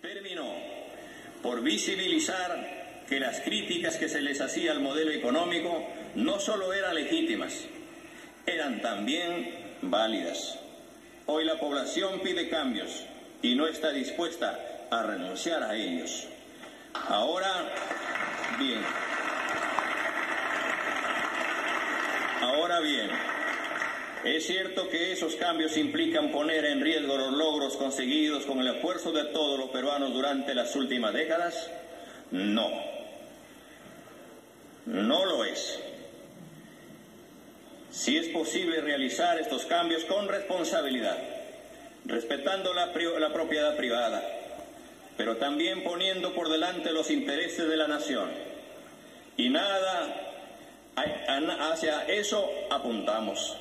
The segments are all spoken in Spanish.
terminó por visibilizar que las críticas que se les hacía al modelo económico no solo eran legítimas, eran también válidas. Hoy la población pide cambios y no está dispuesta a renunciar a ellos. Ahora, bien. Ahora bien, es cierto que esos cambios implican poner en riesgo los logros conseguidos con el esfuerzo de todos los peruanos durante las últimas décadas. No, no lo es. Si es posible realizar estos cambios con responsabilidad, respetando la, la propiedad privada, pero también poniendo por delante los intereses de la nación. Y nada hacia eso apuntamos,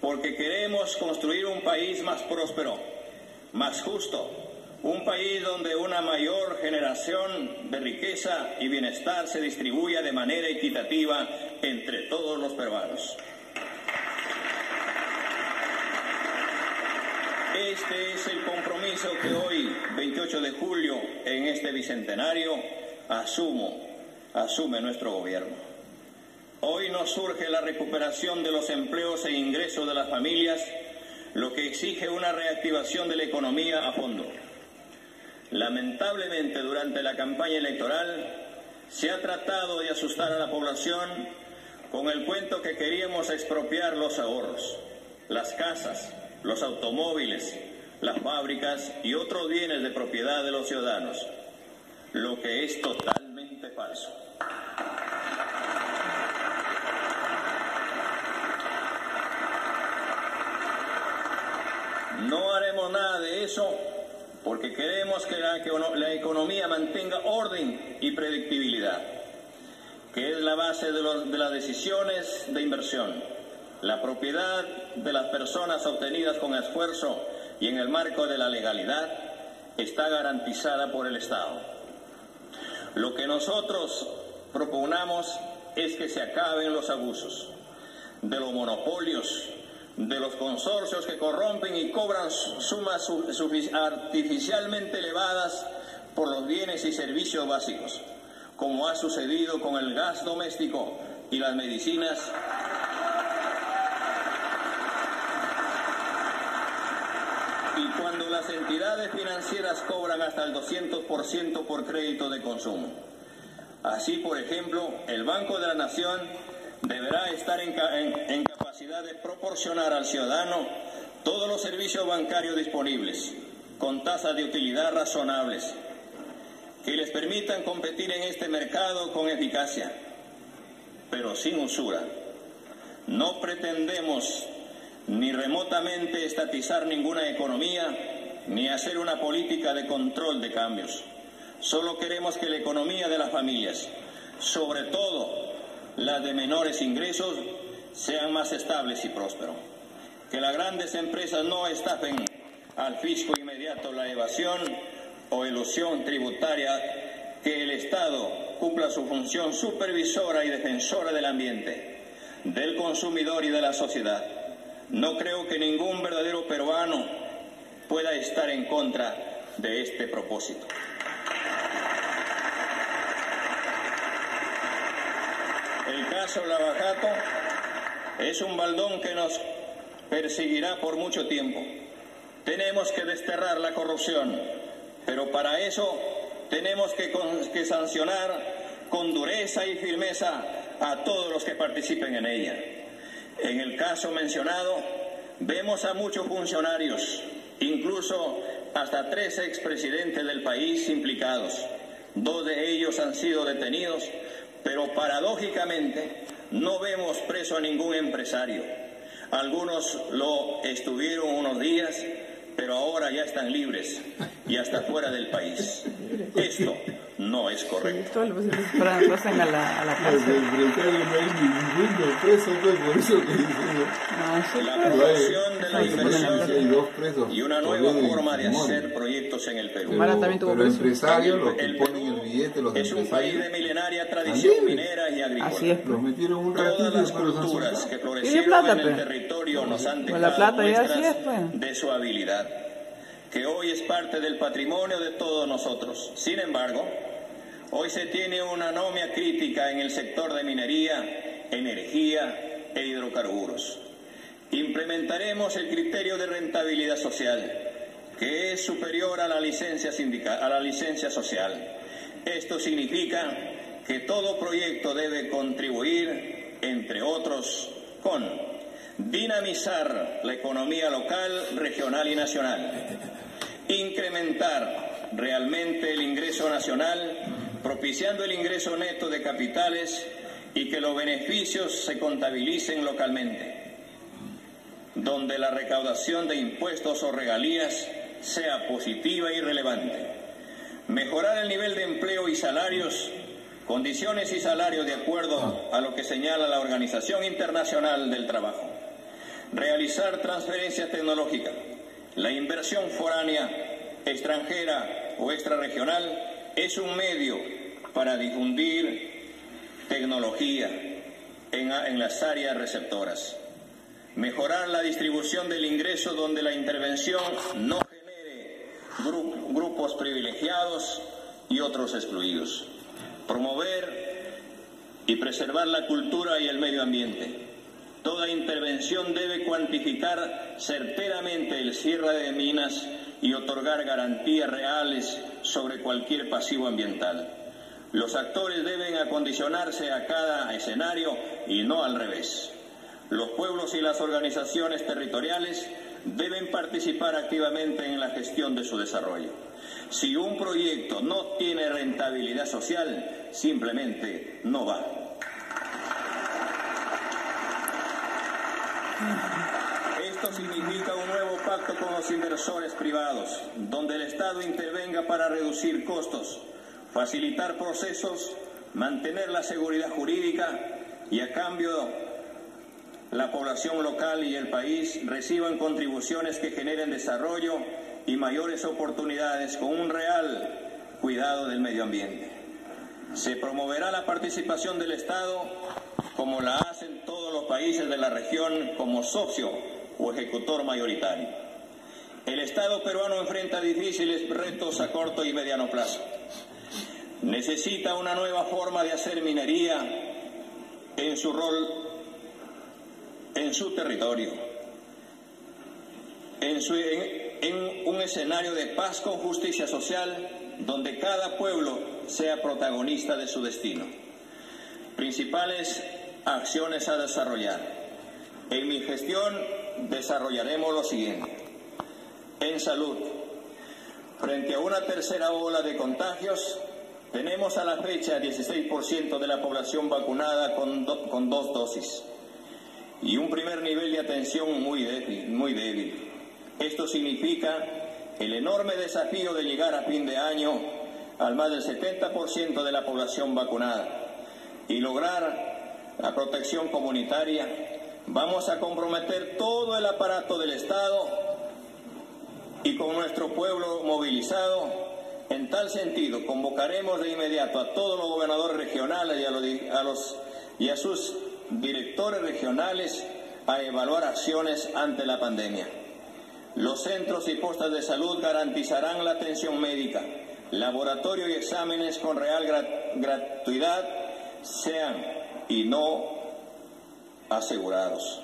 porque queremos construir un país más próspero, más justo, un país donde una mayor generación de riqueza y bienestar se distribuya de manera equitativa entre todos los peruanos. Este es el compromiso que hoy, 28 de julio, en este bicentenario, asumo, asume nuestro gobierno. Hoy nos surge la recuperación de los empleos e ingresos de las familias, lo que exige una reactivación de la economía a fondo. Lamentablemente, durante la campaña electoral se ha tratado de asustar a la población con el cuento que queríamos expropiar los ahorros, las casas, los automóviles, las fábricas y otros bienes de propiedad de los ciudadanos, lo que es totalmente falso. No haremos nada de eso porque queremos que la, economía mantenga orden y predictibilidad, que es la base de, las decisiones de inversión la propiedad de las personas obtenidas con esfuerzo y en el marco de la legalidad está garantizada por el Estado. Lo que nosotros proponemos es que se acaben los abusos de los monopolios, de los consorcios que corrompen y cobran sumas artificialmente elevadas por los bienes y servicios básicos, como ha sucedido con el gas doméstico y las medicinas las entidades financieras cobran hasta el 200% por crédito de consumo. Así, por ejemplo, el Banco de la Nación deberá estar en, capacidad de proporcionar al ciudadano todos los servicios bancarios disponibles, con tasas de utilidad razonables, que les permitan competir en este mercado con eficacia, pero sin usura. No pretendemos ni remotamente estatizar ninguna economía ni hacer una política de control de cambios. Solo queremos que la economía de las familias, sobre todo la de menores ingresos, sean más estables y prósperos. Que las grandes empresas no estafen al fisco inmediato la evasión o ilusión tributaria, que el Estado cumpla su función supervisora y defensora del ambiente, del consumidor y de la sociedad. No creo que ningún verdadero peruano pueda estar en contra de este propósito. El caso Lavajato es un baldón que nos perseguirá por mucho tiempo. Tenemos que desterrar la corrupción, pero para eso tenemos que, que sancionar con dureza y firmeza a todos los que participen en ella. En el caso mencionado, vemos a muchos funcionarios incluso hasta tres expresidentes del país implicados. Dos de ellos han sido detenidos, pero paradójicamente no vemos preso a ningún empresario. Algunos lo estuvieron unos días, pero ahora ya están libres y hasta fuera del país. Esto no es correcto. A la, a la pues, La promoción de la inversión y una nueva forma de hacer proyectos en el Perú. Pero, pero empresarios, los que ponen el billete, los Es un país de milenaria tradición minera y agrícola. Así es. Los metieron un ratito Todas las culturas que florecieron en el territorio nos han dejado muestras de su habilidad que hoy es parte del patrimonio de todos nosotros. Sin embargo, hoy se tiene una anomia crítica en el sector de minería, energía e hidrocarburos. Implementaremos el criterio de rentabilidad social, que es superior a la licencia, sindical, a la licencia social. Esto significa que todo proyecto debe contribuir, entre otros, con dinamizar la economía local, regional y nacional, incrementar realmente el ingreso nacional, propiciando el ingreso neto de capitales y que los beneficios se contabilicen localmente, donde la recaudación de impuestos o regalías sea positiva y relevante. Mejorar el nivel de empleo y salarios, condiciones y salarios de acuerdo a lo que señala la Organización Internacional del Trabajo. Realizar transferencias tecnológicas. La inversión foránea, extranjera o extrarregional es un medio para difundir tecnología en, en las áreas receptoras. Mejorar la distribución del ingreso donde la intervención no grupos privilegiados y otros excluidos. Promover y preservar la cultura y el medio ambiente. Toda intervención debe cuantificar certeramente el cierre de minas y otorgar garantías reales sobre cualquier pasivo ambiental. Los actores deben acondicionarse a cada escenario y no al revés. Los pueblos y las organizaciones territoriales deben participar activamente en la gestión de su desarrollo. Si un proyecto no tiene rentabilidad social, simplemente no va. Esto significa un nuevo pacto con los inversores privados, donde el Estado intervenga para reducir costos, facilitar procesos, mantener la seguridad jurídica y a cambio la población local y el país reciban contribuciones que generen desarrollo y mayores oportunidades con un real cuidado del medio ambiente. Se promoverá la participación del Estado como la hacen todos los países de la región como socio o ejecutor mayoritario. El Estado peruano enfrenta difíciles retos a corto y mediano plazo. Necesita una nueva forma de hacer minería en su rol en su territorio, en, un escenario de paz con justicia social donde cada pueblo sea protagonista de su destino. Principales acciones a desarrollar. En mi gestión desarrollaremos lo siguiente. En salud, frente a una tercera ola de contagios, tenemos a la fecha 16% de la población vacunada con, con dos dosis y un primer nivel de atención muy débil, muy débil. Esto significa el enorme desafío de llegar a fin de año al más del 70% de la población vacunada y lograr la protección comunitaria. Vamos a comprometer todo el aparato del Estado y con nuestro pueblo movilizado. En tal sentido, convocaremos de inmediato a todos los gobernadores regionales y los, a y a sus directores regionales a evaluar acciones ante la pandemia. Los centros y postas de salud garantizarán la atención médica, laboratorio y exámenes con real gratuidad sean y no asegurados.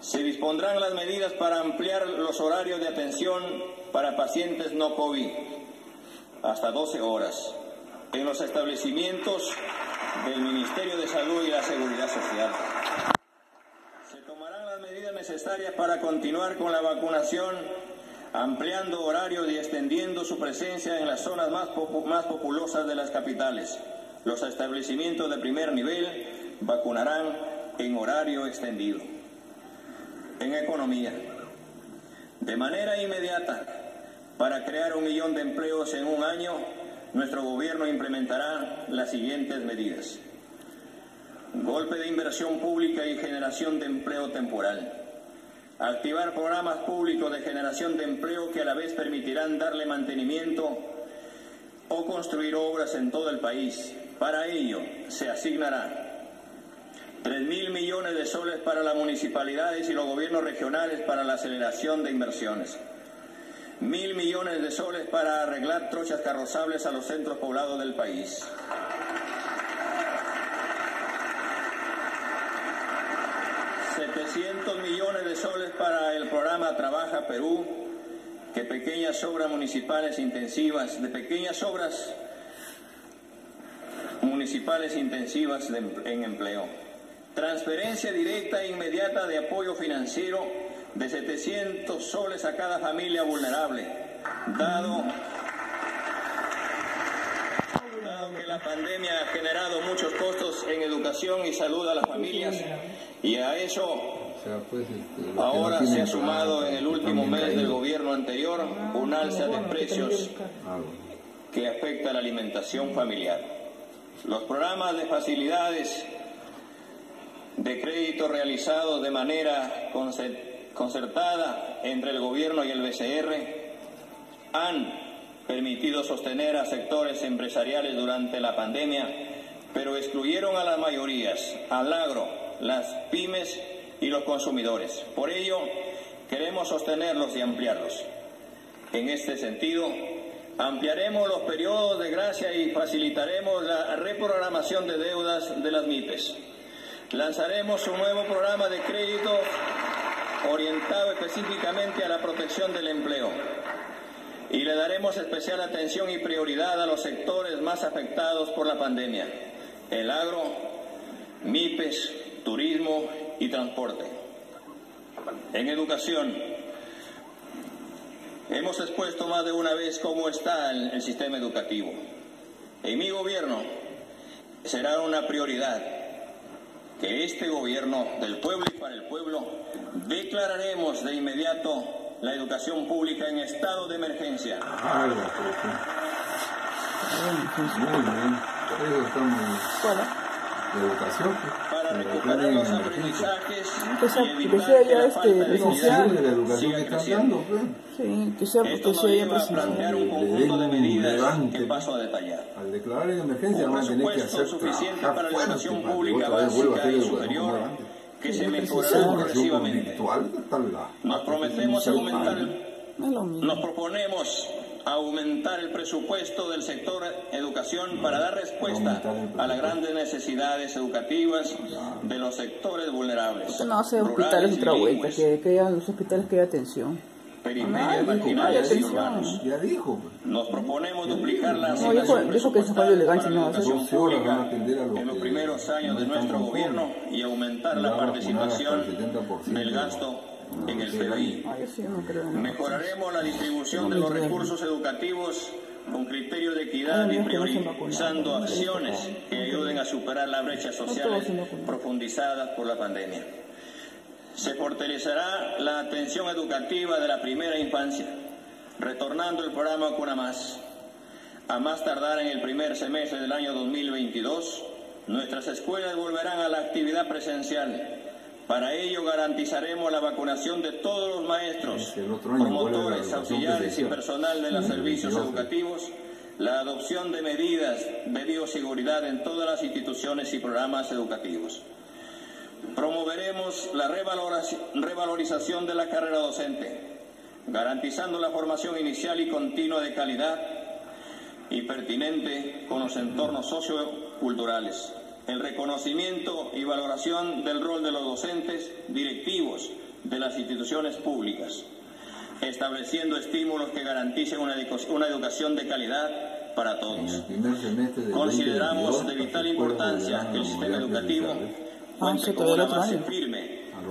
Se dispondrán las medidas para ampliar los horarios de atención para pacientes no COVID hasta 12 horas en los establecimientos del Ministerio de Salud y la Seguridad Social. Se tomarán las medidas necesarias para continuar con la vacunación, ampliando horarios y extendiendo su presencia en las zonas más, más populosas de las capitales. Los establecimientos de primer nivel vacunarán en horario extendido. En economía, de manera inmediata, para crear un millón de empleos en un año, nuestro gobierno implementará las siguientes medidas. Golpe de inversión pública y generación de empleo temporal. Activar programas públicos de generación de empleo que a la vez permitirán darle mantenimiento o construir obras en todo el país. Para ello se asignará 3.000 millones de soles para las municipalidades y los gobiernos regionales para la aceleración de inversiones mil millones de soles para arreglar trochas carrozables a los centros poblados del país. 700 millones de soles para el programa Trabaja Perú, que pequeñas obras municipales intensivas, de pequeñas obras municipales intensivas en empleo. Transferencia directa e inmediata de apoyo financiero de 700 soles a cada familia vulnerable, dado que la pandemia ha generado muchos costos en educación y salud a las familias y a eso ahora se ha sumado en el último mes del gobierno anterior un alza de precios que afecta a la alimentación familiar. Los programas de facilidades de crédito realizados de manera concertada entre el gobierno y el BCR han permitido sostener a sectores empresariales durante la pandemia, pero excluyeron a las mayorías, al agro, las pymes y los consumidores. Por ello, queremos sostenerlos y ampliarlos. En este sentido, ampliaremos los periodos de gracia y facilitaremos la reprogramación de deudas de las MIPES. Lanzaremos un nuevo programa de crédito orientado específicamente a la protección del empleo y le daremos especial atención y prioridad a los sectores más afectados por la pandemia, el agro, MIPES, turismo y transporte. En educación, hemos expuesto más de una vez cómo está el, sistema educativo. En mi gobierno será una prioridad que este gobierno del pueblo y para el pueblo declararemos de inmediato la educación pública en estado de emergencia. Ah, muy bien. Educación. Para recuperar los aprendizajes que sea ya este presencial. la educación que están dando, Sí, que sea, que sea ya presencial. un de que paso a detallar. Al declarar en emergencia van a tener que hacer suficiente para la educación pública básica y superior que se mejorará progresivamente. Nos prometemos aumentar nos proponemos aumentar el presupuesto del sector educación para dar respuesta a las grandes necesidades educativas de los sectores vulnerables. No hace hospitales otra vuelta, que, que los hospitales que haya atención periferias marginales y urbanos. Ya dijo. Nos proponemos duplicar la no, dijo, dijo que se fue elegante, no, educación pública en los primeros años de nuestro gobierno y aumentar la participación del gasto en el PBI. Mejoraremos la distribución de los recursos educativos con criterio de equidad y priorizando acciones que ayuden a superar las brechas sociales profundizadas por la pandemia. Se fortalecerá la atención educativa de la primera infancia, retornando el programa Cuna Más. A más tardar en el primer semestre del año 2022, nuestras escuelas volverán a la actividad presencial. Para ello garantizaremos la vacunación de todos los maestros, promotores, auxiliares y personal de los servicios educativos, la adopción de medidas de bioseguridad en todas las instituciones y programas educativos. Promoveremos la revalorización de la carrera docente, garantizando la formación inicial y continua de calidad y pertinente con los entornos socioculturales. El reconocimiento y valoración del rol de los docentes directivos de las instituciones públicas, estableciendo estímulos que garanticen una, educación de calidad para todos. Consideramos de vital importancia que el sistema educativo cuente con una base firme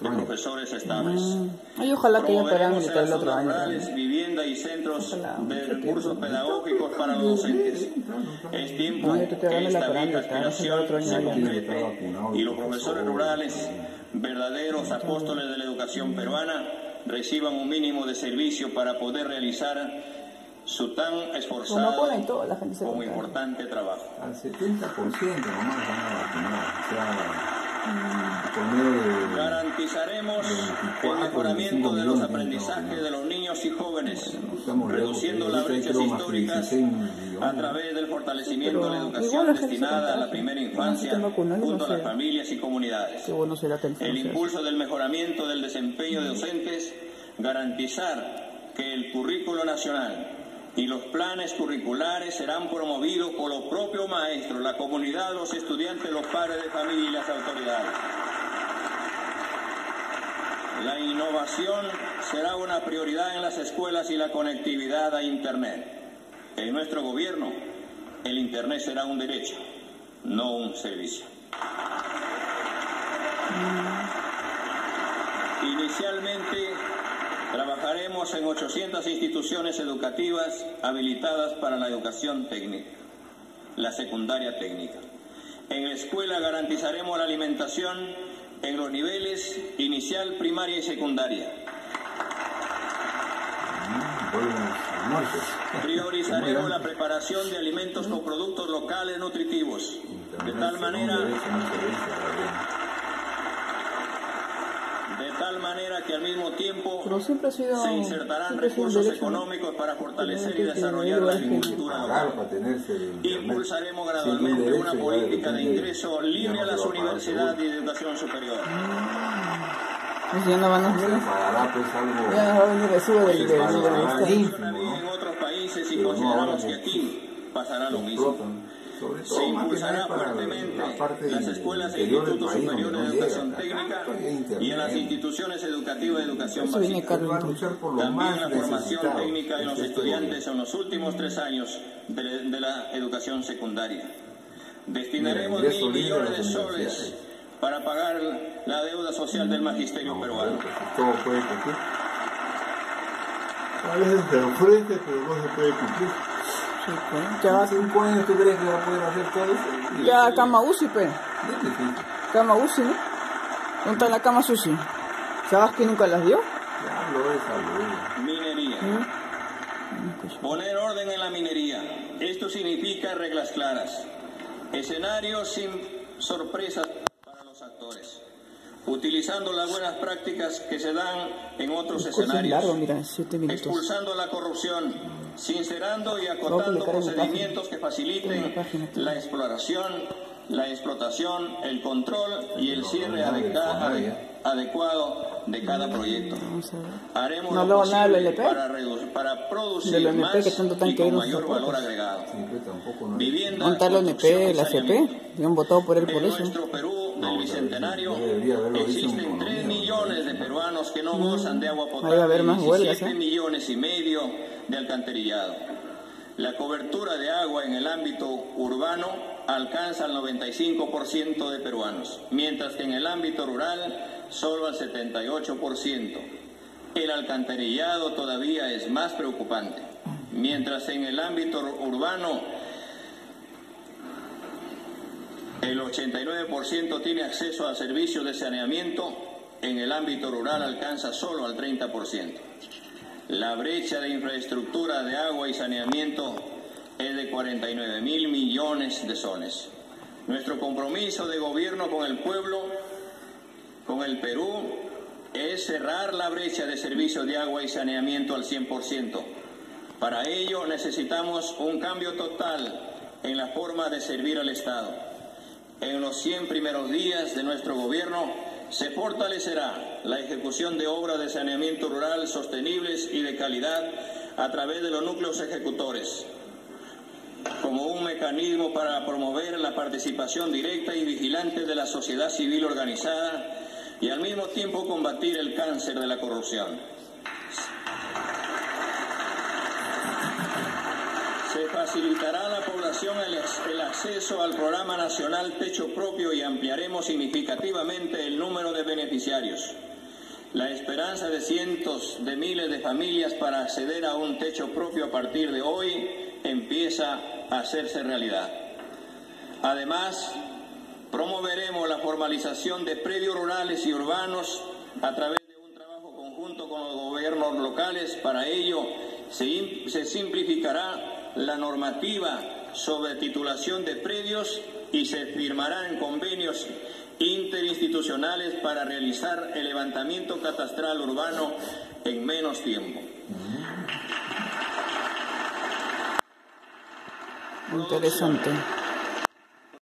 de profesores estables. Mm. Ay, ojalá que haya parámetros el otro año. vivienda y centros de recursos pedagógicos para los docentes. Es tiempo que esta vieja aspiración se concrete y los profesores rurales, verdaderos apóstoles de la educación peruana, reciban un mínimo de servicio para poder realizar su tan esforzado como importante trabajo. Al 70% nomás van a vacunar. Garantizaremos el mejoramiento de los aprendizajes de los niños y jóvenes, reduciendo las brechas históricas a través del fortalecimiento de la educación destinada a la primera infancia junto a las familias y comunidades. El impulso del mejoramiento del desempeño de docentes, garantizar que el currículo nacional y los planes curriculares serán promovidos por los propios maestros, la comunidad, los estudiantes, los padres de familia y las autoridades. La innovación será una prioridad en las escuelas y la conectividad a Internet. En nuestro gobierno, el Internet será un derecho, no un servicio. Inicialmente, trabajaremos en 800 instituciones educativas habilitadas para la educación técnica, la secundaria técnica. En la escuela garantizaremos la alimentación en los niveles inicial, primaria y secundaria. Priorizaremos la preparación de alimentos con productos locales nutritivos, de tal manera de tal manera que al mismo tiempo Pero siempre ha sido. se insertarán recursos derecho, ¿no? económicos para fortalecer y desarrollar la agricultura local. internet. Impulsaremos gradualmente una política de ingreso libre no a las universidades y de educación superior. Pues ya no van a. Ya nos va a venir del, ¿no? en otros países y no consideramos que aquí pasará lo mismo. Explotan. Sobre todo, Se impulsará fuertemente la parte las escuelas e institutos superiores de educación técnica y en las instituciones educativas de educación básica. También la formación técnica de los Este estudiantes en los últimos tres años de, de la educación secundaria. Destinaremos mil millones de soles para pagar la deuda social del magisterio peruano. pues, todo puede cumplir. A veces se ofrece, pero no se puede cumplir. Sí. Ya, ¿A cinco años tú crees que va a poder hacer todo eso? ya cama UCI, pe. Difícil. Cama UCI, ¿no? ¿Dónde está la cama sushi? ¿Sabes que nunca las dio? Ya hablo de salud. Minería. ¿Mm? Poner orden en la minería. Esto significa reglas claras. Escenarios sin sorpresas para los actores. Utilizando las buenas prácticas que se dan en otros escenarios. largo, mira, 7 minutos. Expulsando la corrupción, sincerando y acotando procedimientos que faciliten la exploración, la explotación, el control y el cierre adecuado de cada proyecto. Haremos No lo posible LP. para, para producir más que tanto tan y con mayor valor agregado. Vivienda, ¿Dónde está el construcción ONP, y la. CP? Han votado por él por eso. Perú del Bicentenario existen economía, 3 ¿no? millones de peruanos que no gozan de agua potable haber y más huelgas, 17 ¿eh? millones y medio de alcantarillado. La cobertura de agua en el ámbito urbano alcanza al 95% de peruanos, mientras que en el ámbito rural solo al 78%. El alcantarillado todavía es más preocupante, mientras en el ámbito urbano el 89% tiene acceso a servicios de saneamiento, en el ámbito rural alcanza solo al 30%. La brecha de infraestructura de agua y saneamiento es de 49 mil millones de soles. Nuestro compromiso de gobierno con el pueblo, con el Perú, es cerrar la brecha de servicios de agua y saneamiento al 100%. Para ello necesitamos un cambio total en la forma de servir al Estado. En los 100 primeros días de nuestro gobierno se fortalecerá la ejecución de obras de saneamiento rural sostenibles y de calidad a través de los núcleos ejecutores, como un mecanismo para promover la participación directa y vigilante de la sociedad civil organizada y al mismo tiempo combatir el cáncer de la corrupción. Se facilitará a la población el, el acceso al programa nacional Techo Propio y ampliaremos significativamente el número de beneficiarios. La esperanza de cientos de miles de familias para acceder a un techo propio a partir de hoy empieza a hacerse realidad. Además, promoveremos la formalización de predios rurales y urbanos a través de un trabajo conjunto con los gobiernos locales. Para ello, se, se simplificará la normativa sobre titulación de predios y se firmarán convenios interinstitucionales para realizar el levantamiento catastral urbano en menos tiempo. Interesante.